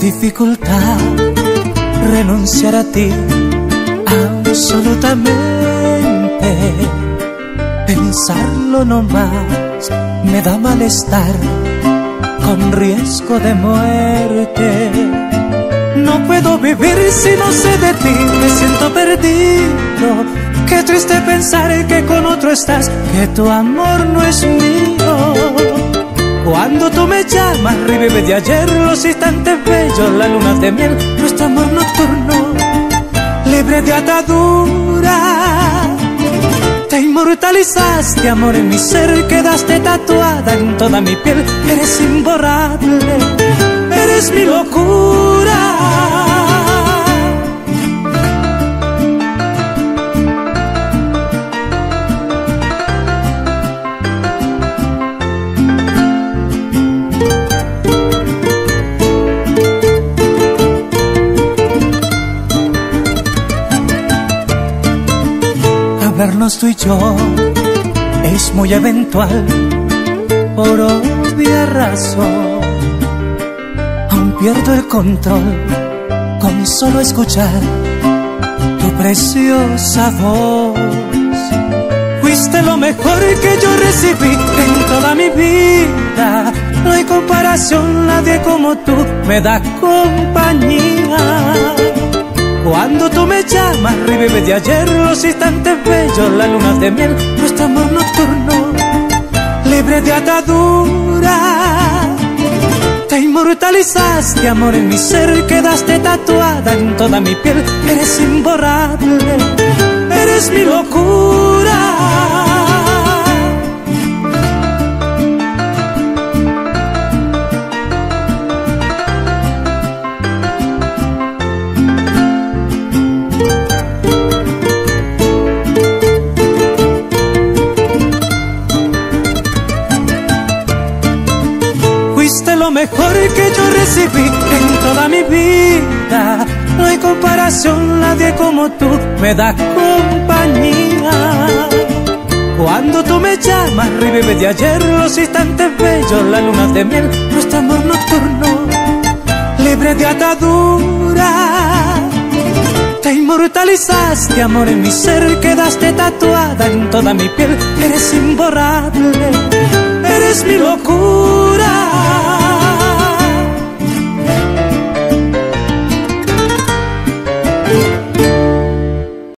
Dificultad renunciar a ti absolutamente. Pensarlo nomás me da malestar con riesgo de muerte. No puedo vivir si no sé de ti, me siento perdido. Qué triste pensar que con otro estás, que tu amor no es mío. Cuando tú me llamas, revive de ayer los instantes bellos, la luna de miel, nuestro amor nocturno, libre de atadura. Te inmortalizaste, amor, en mi ser, quedaste tatuada en toda mi piel, eres imborrable, eres mi locura. Vernos tú y yo es muy eventual por obvia razón. Aún pierdo el control con solo escuchar tu preciosa voz. Fuiste lo mejor que yo recibí en toda mi vida. No hay comparación, nadie como tú me da compañía. Cuando tú me llamas, revive de ayer los instantes bellos, la luna de miel, nuestro amor nocturno, libre de atadura. Te inmortalizaste, amor, en mi ser, quedaste tatuada en toda mi piel, eres imborrable, eres mi locura. Mejor que yo recibí en toda mi vida. No hay comparación, nadie como tú me da compañía. Cuando tú me llamas, revive de ayer los instantes bellos, la luna de miel, nuestro amor nocturno, libre de atadura. Te inmortalizaste, amor, en mi ser, quedaste tatuada en toda mi piel, eres imborrable, eres mi locura.